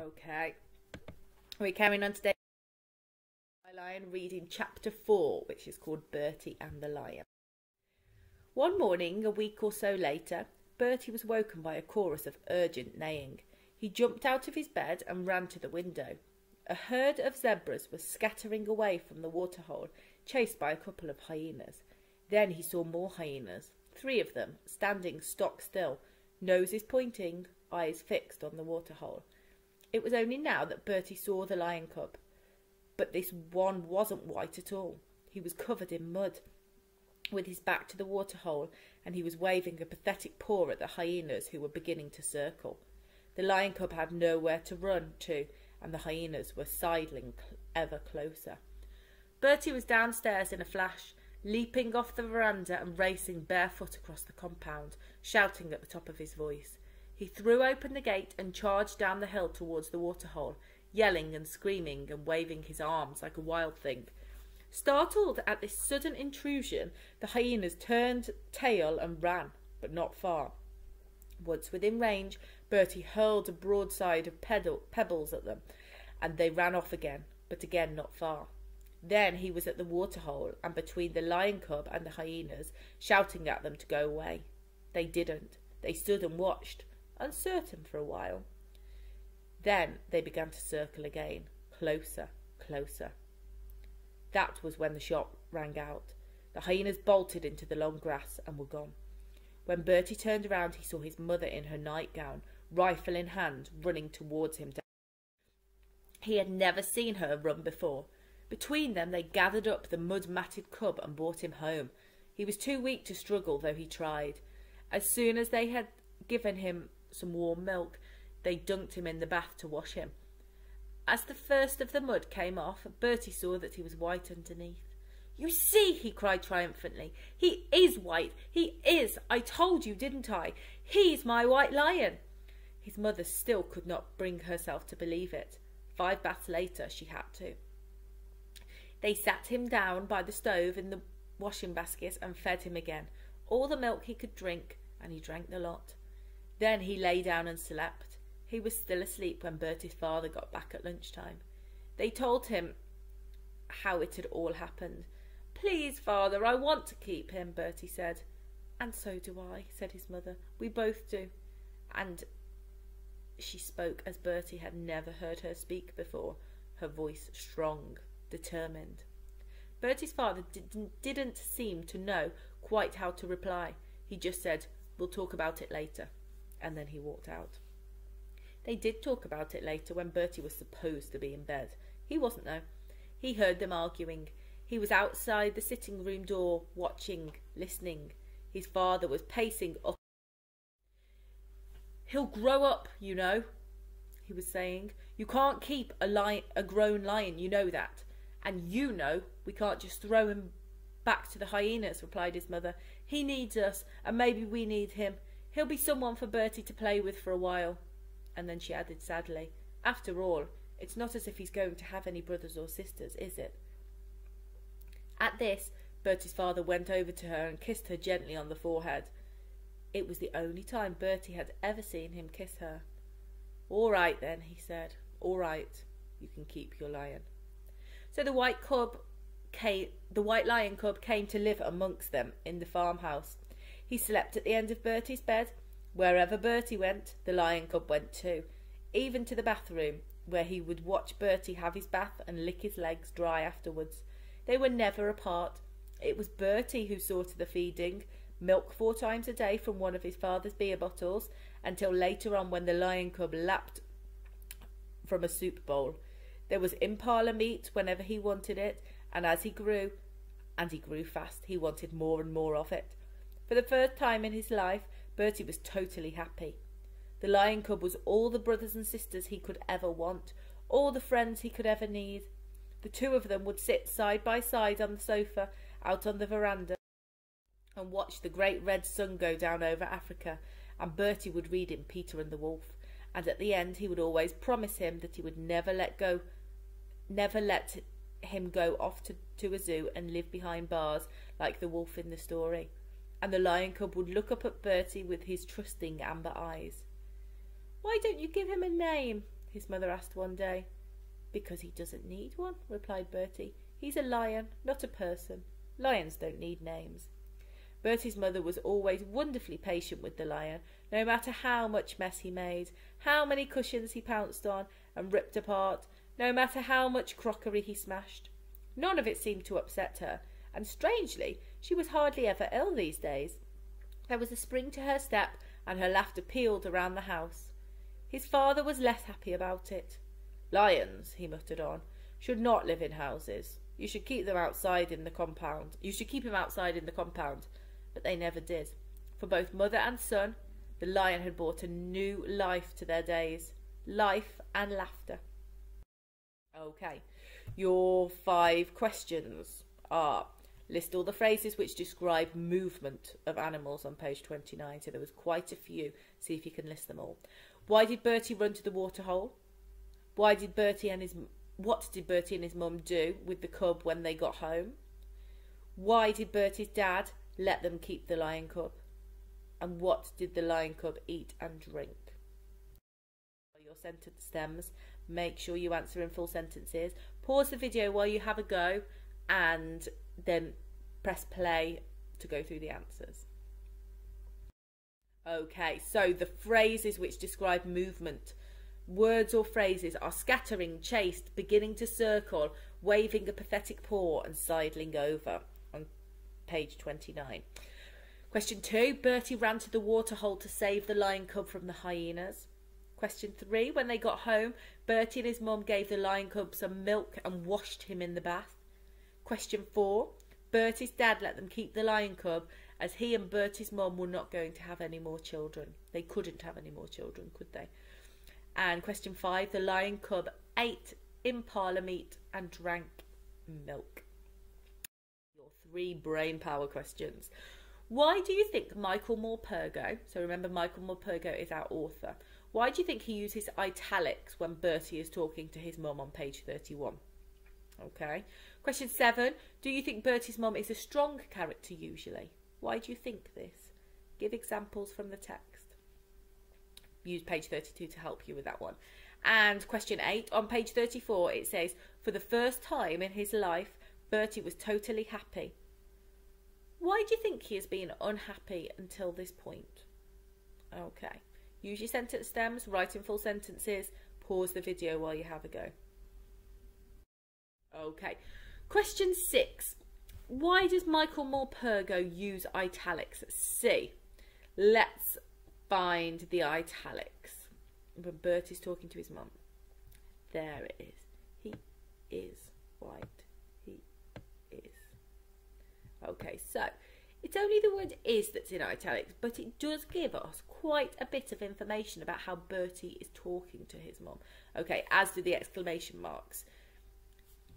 Okay. We're carrying on today. Lion reading chapter 4, which is called Bertie and the Lion. One morning, a week or so later, Bertie was woken by a chorus of urgent neighing. He jumped out of his bed and ran to the window. A herd of zebras was scattering away from the waterhole, chased by a couple of hyenas. Then he saw more hyenas, three of them, standing stock still, noses pointing, eyes fixed on the waterhole. It was only now that Bertie saw the lion cub. But this one wasn't white at all. He was covered in mud, with his back to the waterhole, and he was waving a pathetic paw at the hyenas who were beginning to circle. The lion cub had nowhere to run to, and the hyenas were sidling ever closer. Bertie was downstairs in a flash, leaping off the veranda and racing barefoot across the compound, shouting at the top of his voice. He threw open the gate and charged down the hill towards the waterhole, yelling and screaming and waving his arms like a wild thing. Startled at this sudden intrusion, the hyenas turned tail and ran, but not far. Once within range, Bertie hurled a broadside of pebbles at them, and they ran off again, but again not far. Then he was at the waterhole and between the lion cub and the hyenas, shouting at them to go away. They didn't. They stood and watched, uncertain for a while. Then they began to circle again, closer, closer. That was when the shot rang out. The hyenas bolted into the long grass and were gone. When Bertie turned around, he saw his mother in her nightgown, rifle in hand, running towards him. He had never seen her run before. Between them, they gathered up the mud matted cub and brought him home. He was too weak to struggle, though he tried. As soon as they had given him some warm milk, they dunked him in the bath to wash him. As the first of the mud came off, Bertie saw that he was white underneath. You see, he cried triumphantly. He is white. He is. I told you, didn't I? He's my white lion. His mother still could not bring herself to believe it. Five baths later, she had to. They sat him down by the stove in the washing basket and fed him again. All the milk he could drink, and he drank the lot. Then he lay down and slept. He was still asleep when Bertie's father got back at lunchtime. They told him how it had all happened. Please, father, I want to keep him, Bertie said. And so do I, said his mother. We both do. And she spoke as Bertie had never heard her speak before, her voice strong, determined. Bertie's father didn't, didn't seem to know quite how to reply. He just said, We'll talk about it later and then he walked out. They did talk about it later when Bertie was supposed to be in bed. He wasn't, though. He heard them arguing. He was outside the sitting room door, watching, listening. His father was pacing up. He'll grow up, you know, he was saying. You can't keep a, lion, a grown lion, you know that. And you know we can't just throw him back to the hyenas, replied his mother. He needs us, and maybe we need him. He'll be someone for Bertie to play with for a while. And then she added sadly, After all, it's not as if he's going to have any brothers or sisters, is it? At this, Bertie's father went over to her and kissed her gently on the forehead. It was the only time Bertie had ever seen him kiss her. All right, then, he said. All right, you can keep your lion. So the white cub came, the white lion cub came to live amongst them in the farmhouse. He slept at the end of Bertie's bed. Wherever Bertie went, the lion cub went too, even to the bathroom, where he would watch Bertie have his bath and lick his legs dry afterwards. They were never apart. It was Bertie who saw to the feeding, milk four times a day from one of his father's beer bottles, until later on when the lion cub lapped from a soup bowl. There was impala meat whenever he wanted it, and as he grew, and he grew fast, he wanted more and more of it. For the first time in his life, Bertie was totally happy. The lion cub was all the brothers and sisters he could ever want, all the friends he could ever need. The two of them would sit side by side on the sofa out on the veranda and watch the great red sun go down over Africa, and Bertie would read him Peter and the Wolf, and at the end he would always promise him that he would never let go never let him go off to, to a zoo and live behind bars like the wolf in the story and the lion cub would look up at Bertie with his trusting amber eyes. Why don't you give him a name? his mother asked one day. Because he doesn't need one, replied Bertie. He's a lion, not a person. Lions don't need names. Bertie's mother was always wonderfully patient with the lion, no matter how much mess he made, how many cushions he pounced on and ripped apart, no matter how much crockery he smashed. None of it seemed to upset her, and strangely, she was hardly ever ill these days. There was a spring to her step, and her laughter pealed around the house. His father was less happy about it. Lions, he muttered on, should not live in houses. You should keep them outside in the compound. You should keep him outside in the compound. But they never did. For both mother and son, the lion had brought a new life to their days. Life and laughter. Okay. Your five questions are list all the phrases which describe movement of animals on page 29. So there was quite a few. See if you can list them all. Why did Bertie run to the waterhole? Why did Bertie and his what did Bertie and his mum do with the cub when they got home? Why did Bertie's dad let them keep the lion cub? And what did the lion cub eat and drink? Your sentence stems. Make sure you answer in full sentences. Pause the video while you have a go and then press play to go through the answers. Okay, so the phrases which describe movement Words or phrases are scattering, chased, beginning to circle, waving a pathetic paw and sidling over on page 29. Question 2. Bertie ran to the waterhole to save the lion cub from the hyenas. Question 3. When they got home, Bertie and his mum gave the lion cub some milk and washed him in the bath. Question 4. Bertie's dad let them keep the lion cub as he and Bertie's mum were not going to have any more children. They couldn't have any more children, could they? And question five the lion cub ate impala meat and drank milk. Your three brain power questions. Why do you think Michael Morpurgo, so remember Michael Morpurgo is our author, why do you think he uses italics when Bertie is talking to his mum on page 31? Okay. Question seven. Do you think Bertie's mum is a strong character usually? Why do you think this? Give examples from the text use page 32 to help you with that one. And question eight on page 34, it says, For the first time in his life, Bertie was totally happy. Why do you think he has been unhappy until this point? Okay. Use your sentence stems, write in full sentences, pause the video while you have a go. Okay. Question six. Why does Michael Morpurgo use italics? C. Let's find the italics when Bert is talking to his mum. There it is. He is white. He is. Okay, so it's only the word is that's in italics, but it does give us quite a bit of information about how Bertie is talking to his mum. Okay, as do the exclamation marks.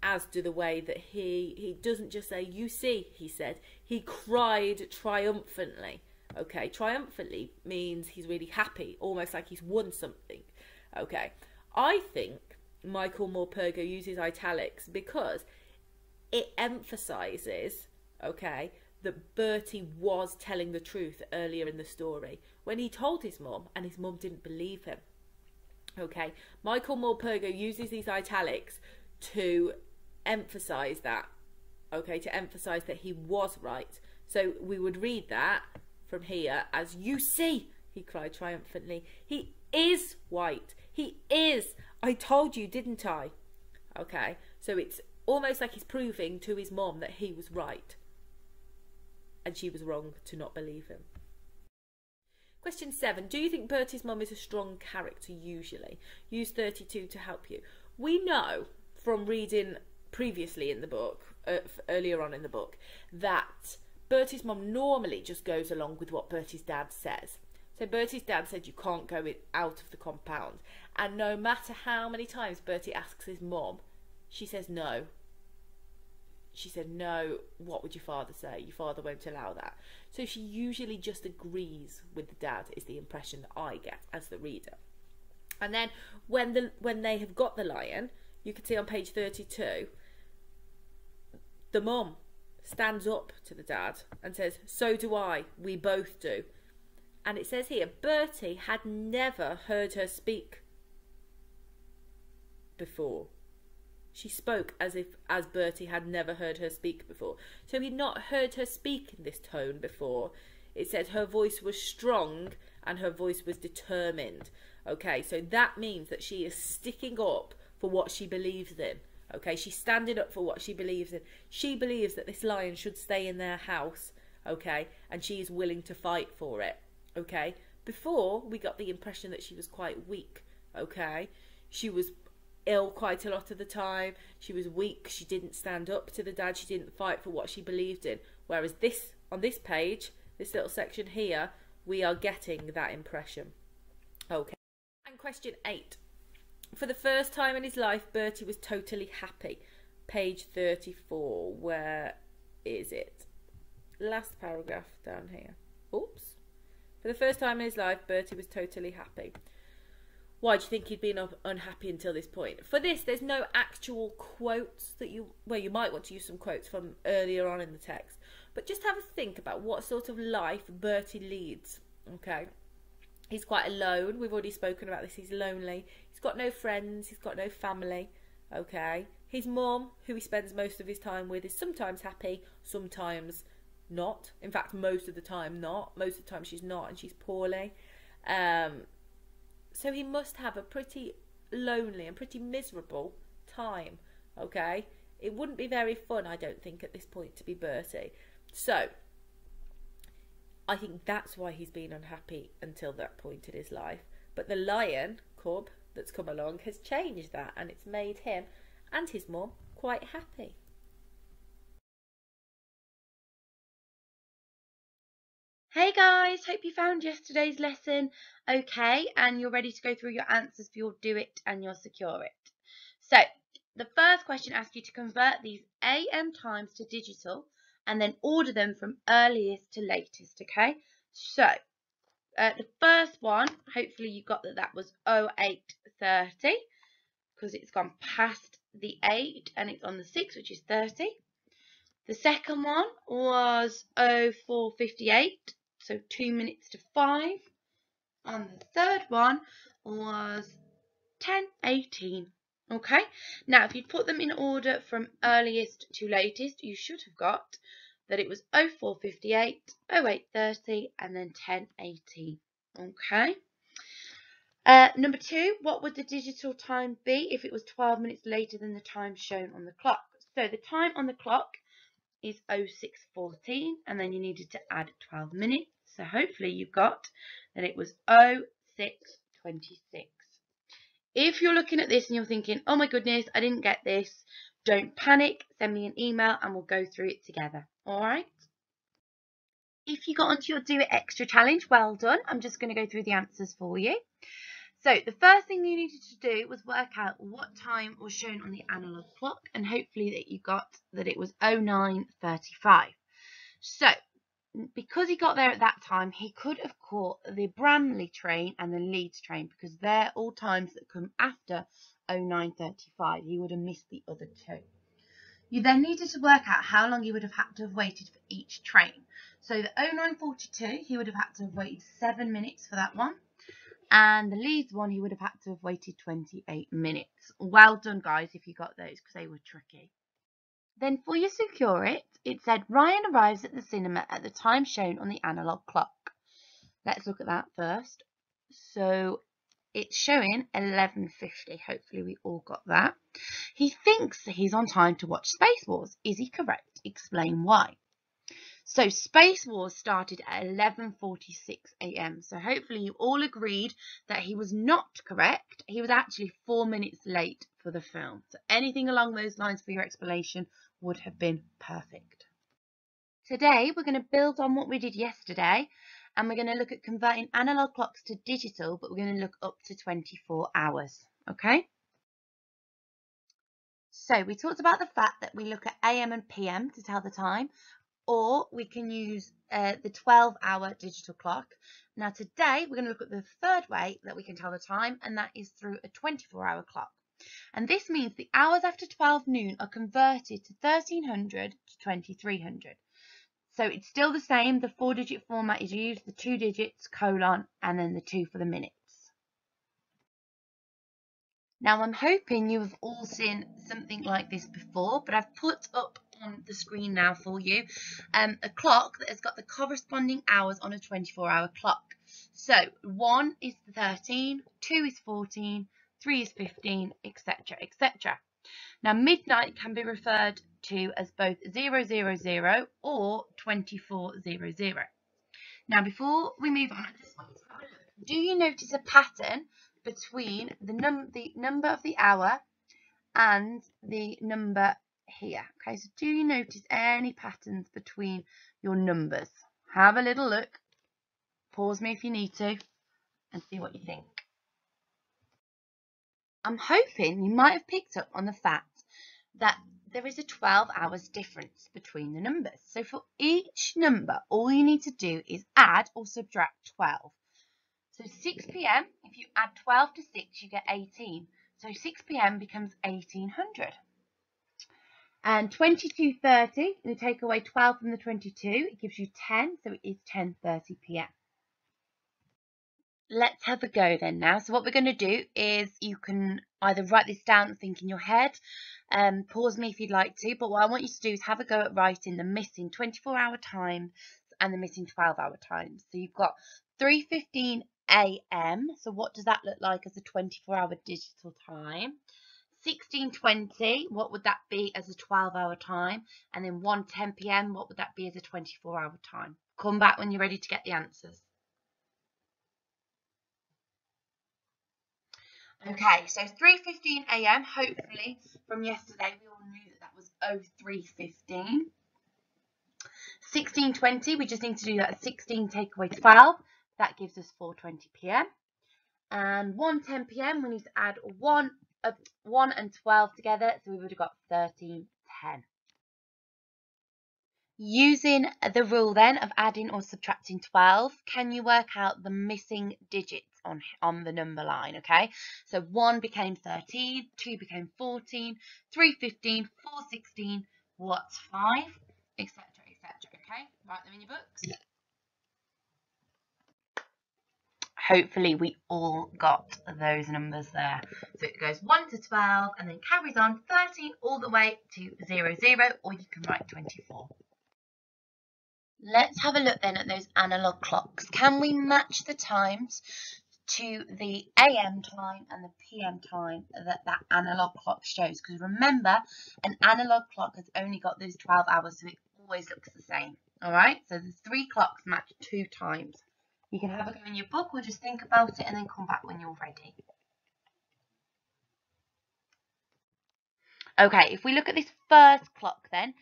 As do the way that he he doesn't just say, you see, he said. He cried triumphantly. Okay, triumphantly means he's really happy, almost like he's won something. Okay, I think Michael Morpurgo uses italics because it emphasizes, okay, that Bertie was telling the truth earlier in the story when he told his mum and his mum didn't believe him. Okay, Michael Morpurgo uses these italics to emphasize that, okay, to emphasize that he was right. So we would read that from here as you see, he cried triumphantly. He is white. He is. I told you, didn't I? Okay, so it's almost like he's proving to his mom that he was right and she was wrong to not believe him. Question seven. Do you think Bertie's mum is a strong character usually? Use 32 to help you. We know from reading previously in the book, uh, earlier on in the book, that Bertie's mum normally just goes along with what Bertie's dad says. So Bertie's dad said you can't go out of the compound. And no matter how many times Bertie asks his mum, she says no. She said, no, what would your father say? Your father won't allow that. So she usually just agrees with the dad, is the impression that I get as the reader. And then when the when they have got the lion, you can see on page 32, the mum stands up to the dad and says, So do I, we both do. And it says here, Bertie had never heard her speak. before. She spoke as if as Bertie had never heard her speak before. So he'd not heard her speak in this tone before. It said her voice was strong and her voice was determined. Okay, so that means that she is sticking up for what she believes in. Okay, she's standing up for what she believes in. She believes that this lion should stay in their house. Okay, and she is willing to fight for it. Okay, before we got the impression that she was quite weak. Okay, she was ill quite a lot of the time. She was weak. She didn't stand up to the dad. She didn't fight for what she believed in. Whereas this on this page, this little section here, we are getting that impression. Okay. And question eight. For the first time in his life, Bertie was totally happy. Page 34. Where is it? Last paragraph down here. Oops. For the first time in his life, Bertie was totally happy. Why do you think he'd been unhappy until this point? For this, there's no actual quotes that you, well, you might want to use some quotes from earlier on in the text, but just have a think about what sort of life Bertie leads. Okay, he's quite alone. We've already spoken about this. He's lonely. He's got no friends. He's got no family. Okay, his mum, who he spends most of his time with, is sometimes happy, sometimes not. In fact, most of the time not. Most of the time she's not, and she's poorly. Um, so he must have a pretty lonely and pretty miserable time, okay? It wouldn't be very fun, I don't think, at this point to be Bertie. So, I think that's why he's been unhappy until that point in his life. But the lion, cub, that's come along has changed that and it's made him and his mum quite happy. Hey guys, hope you found yesterday's lesson okay and you're ready to go through your answers for your do it and your secure it. So, the first question asks you to convert these AM times to digital and then order them from earliest to latest, okay? So, uh, the first one, hopefully you got that that was 0830 because it's gone past the 8 and it's on the 6 which is 30. The second one was 0458 so 2 minutes to 5. And the third one was 10.18. Okay, now if you put them in order from earliest to latest, you should have got that it was 0458, 0830, and then 1018. Okay. Uh, number two, what would the digital time be if it was 12 minutes later than the time shown on the clock? So the time on the clock is 0614, and then you needed to add 12 minutes. So hopefully you got that it was 0626. If you're looking at this and you're thinking, oh my goodness, I didn't get this, don't panic. Send me an email and we'll go through it together. All right? If you got onto your Do It Extra challenge, well done. I'm just going to go through the answers for you. So the first thing you needed to do was work out what time was shown on the analog clock and hopefully that you got that it was 09.35. So because he got there at that time, he could have caught the Bramley train and the Leeds train because they're all times that come after 0935. He would have missed the other two. You then needed to work out how long he would have had to have waited for each train. So the 0942, he would have had to have waited seven minutes for that one. And the Leeds one, he would have had to have waited 28 minutes. Well done, guys, if you got those because they were tricky. Then for your secure it, it said Ryan arrives at the cinema at the time shown on the analog clock. Let's look at that first. So it's showing 11.50. Hopefully we all got that. He thinks that he's on time to watch Space Wars. Is he correct? Explain why. So Space Wars started at 11.46 a.m. So hopefully you all agreed that he was not correct. He was actually four minutes late for the film. So anything along those lines for your explanation would have been perfect. Today we're going to build on what we did yesterday and we're going to look at converting analog clocks to digital but we're going to look up to 24 hours okay so we talked about the fact that we look at AM and PM to tell the time or we can use uh, the 12 hour digital clock now today we're going to look at the third way that we can tell the time and that is through a 24 hour clock and this means the hours after 12 noon are converted to 1300 to 2300. So it's still the same, the four digit format is used, the two digits, colon, and then the two for the minutes. Now I'm hoping you have all seen something like this before, but I've put up on the screen now for you um, a clock that has got the corresponding hours on a 24 hour clock. So 1 is 13, 2 is 14, 3 is 15, etc, etc. Now midnight can be referred to as both 000 or 2400. Now before we move on do you notice a pattern between the, num the number of the hour and the number here. Okay, so do you notice any patterns between your numbers? Have a little look. Pause me if you need to and see what you think. I'm hoping you might have picked up on the fact that there is a 12 hours difference between the numbers. So for each number, all you need to do is add or subtract 12. So 6 p.m., if you add 12 to 6, you get 18. So 6 p.m. becomes 1800. And 22.30, you take away 12 from the 22, it gives you 10, so it is 10.30 p.m. Let's have a go then now. So what we're going to do is you can either write this down and think in your head, um, pause me if you'd like to, but what I want you to do is have a go at writing the missing 24 hour time and the missing 12 hour times. So you've got 3.15 a.m. So what does that look like as a 24 hour digital time? 1620, what would that be as a 12 hour time? And then 1.10 p.m., what would that be as a 24 hour time? Come back when you're ready to get the answers. Okay, so 3.15 a.m., hopefully from yesterday we all knew that that was 03.15. 16.20, we just need to do that 16 take away 12. That gives us 4.20 p.m. And 1.10 p.m. we need to add 1, uh, 1 and 12 together, so we would have got 13.10. Using the rule then of adding or subtracting 12, can you work out the missing digits on, on the number line, okay? So 1 became 13, 2 became 14, 3 15, 4 16, what's 5, etc, etc, okay? Write them in your books. Yeah. Hopefully we all got those numbers there. So it goes 1 to 12 and then carries on 13 all the way to 0, 0 or you can write 24. Let's have a look then at those analog clocks. Can we match the times to the AM time and the PM time that that analog clock shows? Because remember, an analog clock has only got those 12 hours, so it always looks the same. All right, so the three clocks match two times. You can have a go in your book or just think about it and then come back when you're ready. Okay, if we look at this first clock then,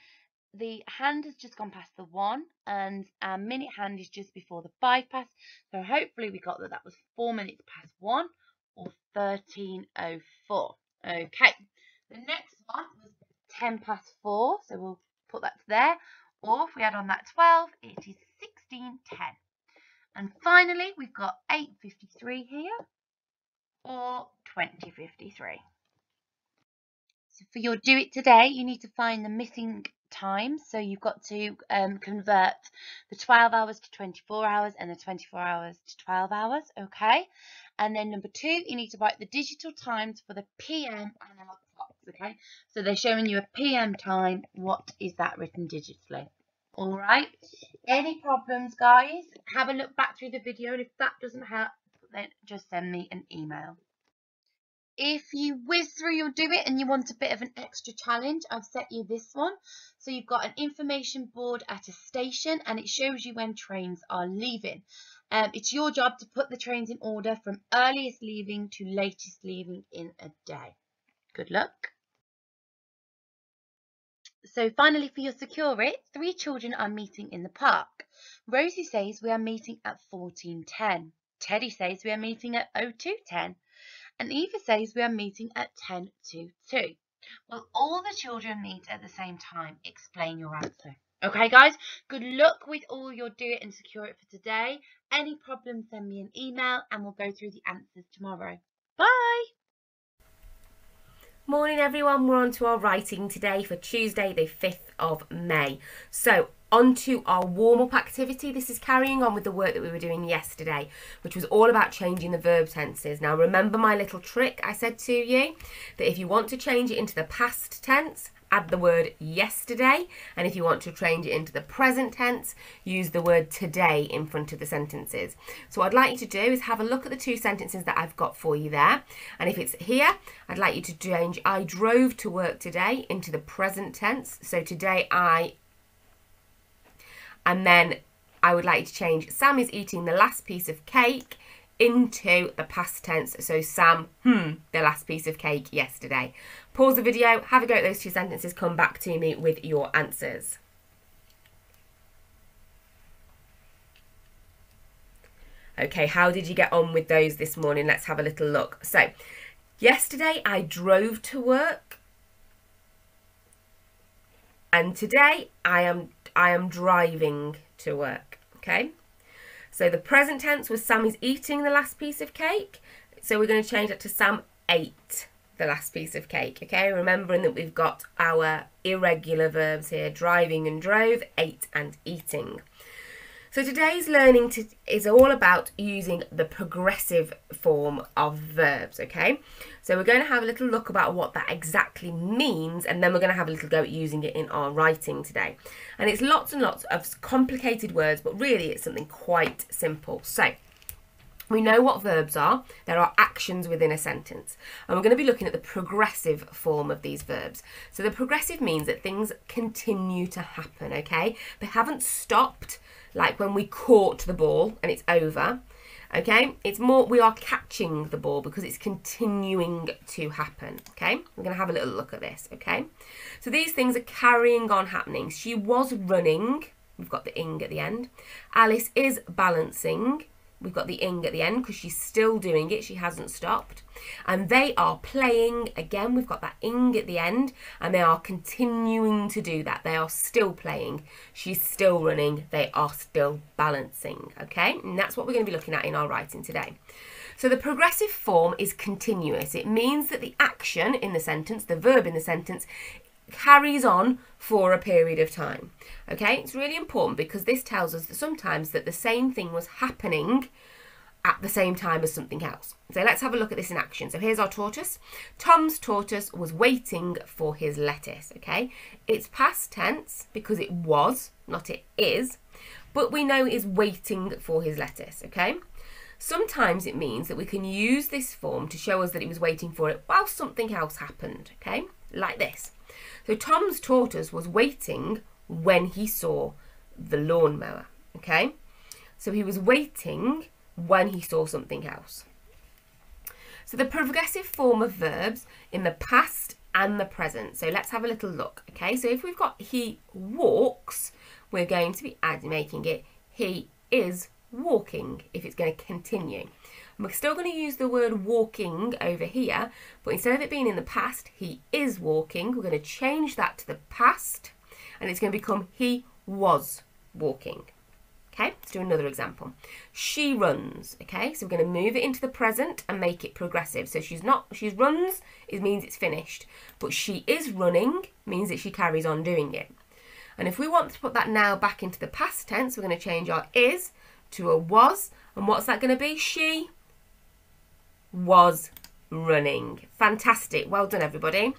the hand has just gone past the 1 and our minute hand is just before the 5 past. So hopefully we got that that was 4 minutes past 1 or 13.04. Okay, the next one was 10 past 4, so we'll put that there. Or if we add on that 12, it is 16.10. And finally, we've got 853 here or 2053. So for your do it today, you need to find the missing times. So you've got to um, convert the 12 hours to 24 hours and the 24 hours to 12 hours. Okay. And then number two, you need to write the digital times for the PM analog clocks. Okay. So they're showing you a PM time. What is that written digitally? All right. Any problems, guys? Have a look back through the video, and if that doesn't help, then just send me an email. If you whiz through you'll do it and you want a bit of an extra challenge, I've set you this one. So you've got an information board at a station and it shows you when trains are leaving. Um, it's your job to put the trains in order from earliest leaving to latest leaving in a day. Good luck. So finally for your secure it, three children are meeting in the park. Rosie says we are meeting at 14.10. Teddy says we are meeting at 02.10. And Eva says we are meeting at 10 to 2. Well, all the children meet at the same time. Explain your answer. Okay, guys, good luck with all your do it and secure it for today. Any problems, send me an email and we'll go through the answers tomorrow. Bye! Morning everyone, we're on to our writing today for Tuesday the 5th of May. So onto our warm up activity. This is carrying on with the work that we were doing yesterday, which was all about changing the verb tenses. Now, remember my little trick I said to you that if you want to change it into the past tense, add the word yesterday. And if you want to change it into the present tense, use the word today in front of the sentences. So what I'd like you to do is have a look at the two sentences that I've got for you there. And if it's here, I'd like you to change I drove to work today into the present tense. So today I and then I would like you to change Sam is eating the last piece of cake into the past tense. So Sam, hmm, the last piece of cake yesterday. Pause the video, have a go at those two sentences, come back to me with your answers. Okay, how did you get on with those this morning? Let's have a little look. So, yesterday I drove to work. And today I am I am driving to work. Okay? So the present tense was Sam is eating the last piece of cake. So we're going to change that to Sam ate the last piece of cake. Okay, remembering that we've got our irregular verbs here driving and drove, ate and eating. So today's learning to, is all about using the progressive form of verbs, okay? So we're going to have a little look about what that exactly means and then we're going to have a little go at using it in our writing today. And it's lots and lots of complicated words, but really it's something quite simple. So we know what verbs are. There are actions within a sentence. And we're going to be looking at the progressive form of these verbs. So the progressive means that things continue to happen, okay? They haven't stopped like when we caught the ball and it's over. Okay, it's more we are catching the ball because it's continuing to happen. Okay, we're going to have a little look at this. Okay, so these things are carrying on happening. She was running, we've got the ing at the end. Alice is balancing, We've got the ing at the end because she's still doing it. She hasn't stopped. And they are playing. Again, we've got that ing at the end. And they are continuing to do that. They are still playing. She's still running. They are still balancing. Okay? And that's what we're going to be looking at in our writing today. So the progressive form is continuous. It means that the action in the sentence, the verb in the sentence, carries on for a period of time. Okay, it's really important because this tells us that sometimes that the same thing was happening at the same time as something else. So let's have a look at this in action. So here's our tortoise. Tom's tortoise was waiting for his lettuce. Okay, it's past tense because it was, not it is, but we know is waiting for his lettuce. Okay. Sometimes it means that we can use this form to show us that he was waiting for it while something else happened, okay? Like this. So Tom's tortoise was waiting when he saw the lawnmower. Okay, so he was waiting when he saw something else. So the progressive form of verbs in the past and the present. So let's have a little look. Okay, so if we've got he walks, we're going to be adding, making it he is walking if it's going to continue. We're still going to use the word walking over here, but instead of it being in the past, he is walking. We're going to change that to the past, and it's going to become he was walking. Okay, let's do another example. She runs. Okay, so we're going to move it into the present and make it progressive. So she's not, she runs, it means it's finished. But she is running means that she carries on doing it. And if we want to put that now back into the past tense, we're going to change our is to a was. And what's that going to be? She was running. Fantastic. Well done, everybody.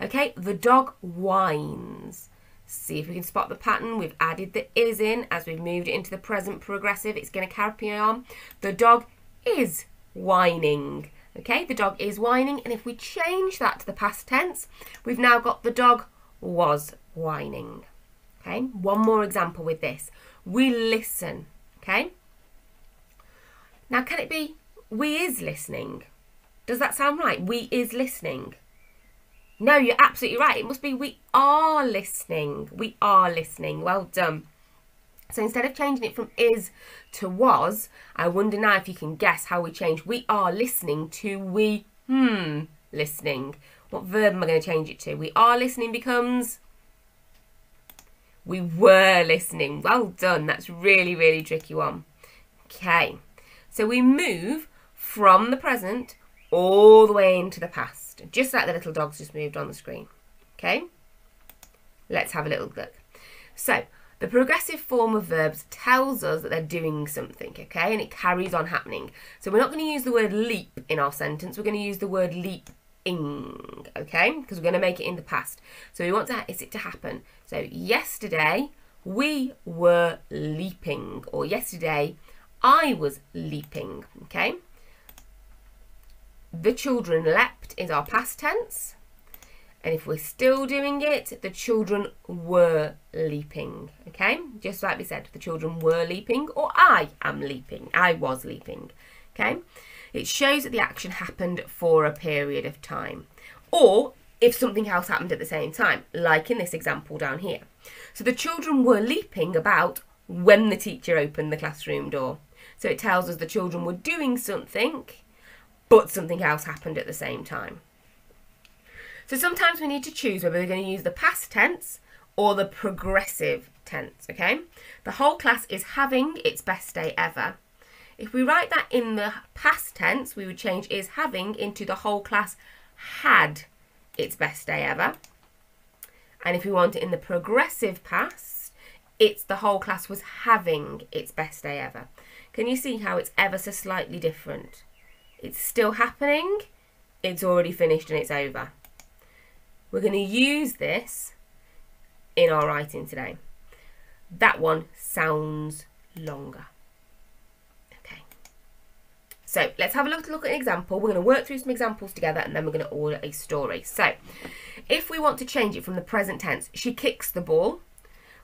Okay, the dog whines. See if we can spot the pattern. We've added the is in as we've moved it into the present progressive. It's going to carry on. The dog is whining. Okay, the dog is whining. And if we change that to the past tense, we've now got the dog was whining. Okay, one more example with this. We listen. Okay. Now, can it be we is listening. Does that sound right? We is listening. No, you're absolutely right. It must be we are listening. We are listening. Well done. So instead of changing it from is to was, I wonder now if you can guess how we change we are listening to we hmm listening. What verb am I going to change it to? We are listening becomes we were listening. Well done. That's really, really tricky one. Okay. So we move from the present all the way into the past, just like the little dogs just moved on the screen. Okay, let's have a little look. So The progressive form of verbs tells us that they're doing something, okay, and it carries on happening. So we're not going to use the word leap in our sentence, we're going to use the word leaping, okay, because we're going to make it in the past. So we want to, is it to happen. So yesterday we were leaping, or yesterday I was leaping, okay. The children leapt is our past tense. And if we're still doing it, the children were leaping. Okay, just like we said, the children were leaping, or I am leaping. I was leaping. Okay, it shows that the action happened for a period of time, or if something else happened at the same time, like in this example down here. So the children were leaping about when the teacher opened the classroom door. So it tells us the children were doing something, but something else happened at the same time. So sometimes we need to choose whether we're going to use the past tense or the progressive tense, okay? The whole class is having its best day ever. If we write that in the past tense, we would change is having into the whole class had its best day ever. And if we want it in the progressive past, it's the whole class was having its best day ever. Can you see how it's ever so slightly different? It's still happening, it's already finished and it's over. We're going to use this in our writing today. That one sounds longer. So let's have a look, look at an example. We're going to work through some examples together and then we're going to order a story. So if we want to change it from the present tense, she kicks the ball.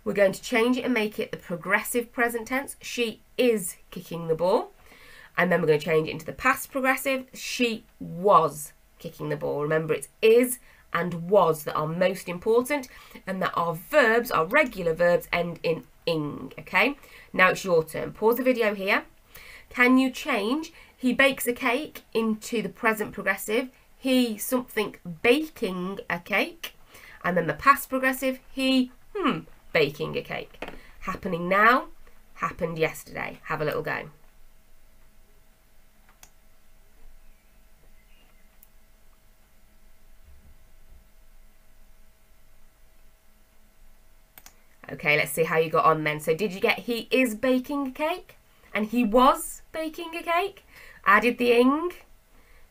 We're going to change it and make it the progressive present tense. She is kicking the ball. And then we're going to change it into the past progressive. She was kicking the ball. Remember, it's is and was that are most important and that our verbs, our regular verbs, end in ing, okay? Now it's your turn. Pause the video here. Can you change he bakes a cake into the present progressive, he something baking a cake, and then the past progressive, he hmm baking a cake. Happening now, happened yesterday. Have a little go. Okay, let's see how you got on then. So did you get he is baking a cake? And he was baking a cake? Added the ing?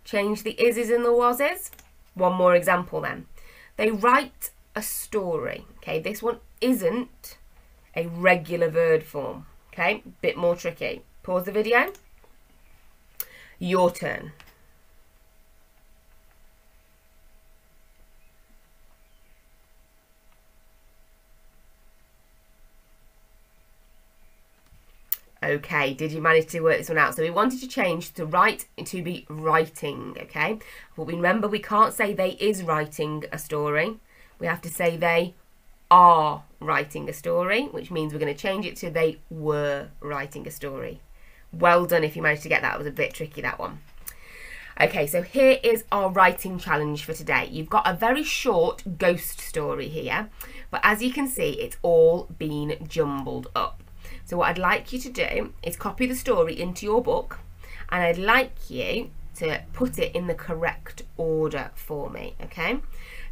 Changed the ises and the wases? One more example then. They write a story. Okay, this one isn't a regular verb form. Okay, bit more tricky. Pause the video. Your turn. Okay, did you manage to work this one out? So we wanted to change to write to be writing, okay? But we remember we can't say they is writing a story. We have to say they are writing a story, which means we're going to change it to they were writing a story. Well done if you managed to get that. It was a bit tricky, that one. Okay, so here is our writing challenge for today. You've got a very short ghost story here, but as you can see, it's all been jumbled up. So what I'd like you to do is copy the story into your book and I'd like you to put it in the correct order for me, okay?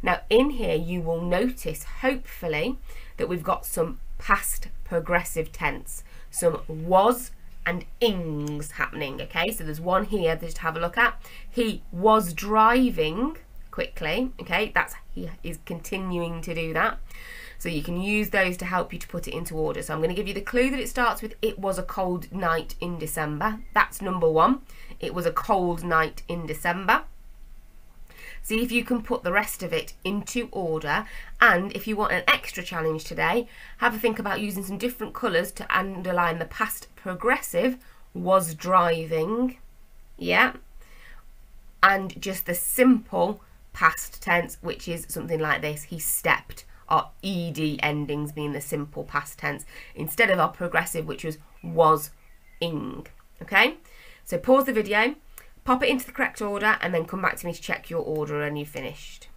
Now in here you will notice, hopefully, that we've got some past progressive tense, some was and ings happening, okay? So there's one here that just have a look at. He was driving quickly, okay? That's he is continuing to do that. So you can use those to help you to put it into order. So I'm going to give you the clue that it starts with it was a cold night in December. That's number one. It was a cold night in December. See if you can put the rest of it into order. And if you want an extra challenge today, have a think about using some different colours to underline the past progressive was driving. Yeah. And just the simple past tense, which is something like this. He stepped our ed endings being the simple past tense instead of our progressive which was was ing okay? So pause the video pop it into the correct order and then come back to me to check your order and you've finished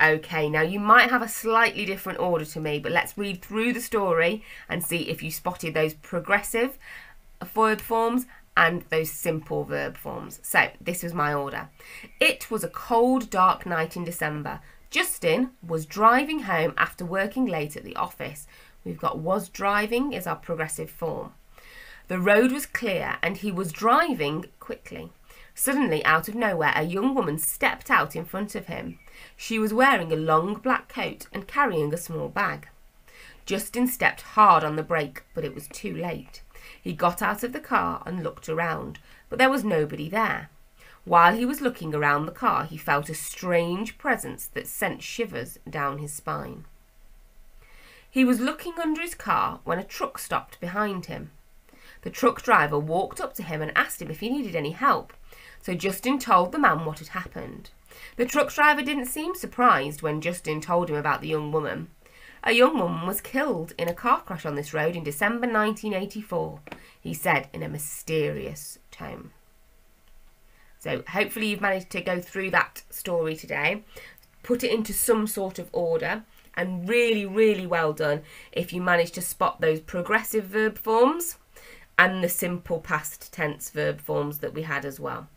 Okay, now you might have a slightly different order to me, but let's read through the story and see if you spotted those progressive verb forms and those simple verb forms. So this was my order. It was a cold, dark night in December. Justin was driving home after working late at the office. We've got was driving is our progressive form. The road was clear and he was driving quickly. Suddenly, out of nowhere, a young woman stepped out in front of him. She was wearing a long black coat and carrying a small bag. Justin stepped hard on the brake, but it was too late. He got out of the car and looked around, but there was nobody there. While he was looking around the car, he felt a strange presence that sent shivers down his spine. He was looking under his car when a truck stopped behind him. The truck driver walked up to him and asked him if he needed any help, so Justin told the man what had happened. The truck driver didn't seem surprised when Justin told him about the young woman. A young woman was killed in a car crash on this road in December 1984, he said in a mysterious tone. So, hopefully, you've managed to go through that story today, put it into some sort of order, and really, really well done if you managed to spot those progressive verb forms and the simple past tense verb forms that we had as well.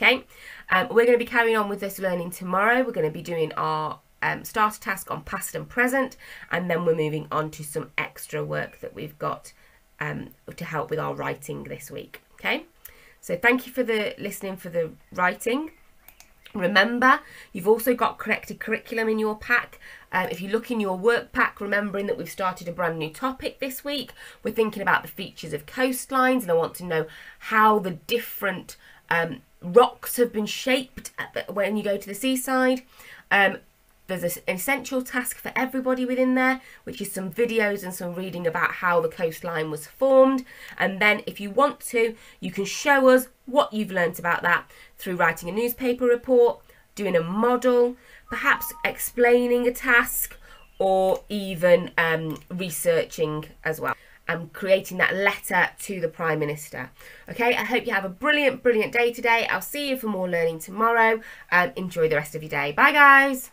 Okay, um, we're going to be carrying on with this learning tomorrow. We're going to be doing our um, starter task on past and present, and then we're moving on to some extra work that we've got um, to help with our writing this week. Okay, so thank you for the listening for the writing. Remember, you've also got connected curriculum in your pack. Um, if you look in your work pack, remembering that we've started a brand new topic this week, we're thinking about the features of coastlines, and I want to know how the different um, rocks have been shaped the, when you go to the seaside. Um, there's an essential task for everybody within there, which is some videos and some reading about how the coastline was formed. And then, if you want to, you can show us what you've learnt about that through writing a newspaper report, doing a model, perhaps explaining a task, or even um, researching as well creating that letter to the Prime Minister. Okay, I hope you have a brilliant, brilliant day today. I'll see you for more learning tomorrow. Um, enjoy the rest of your day. Bye, guys.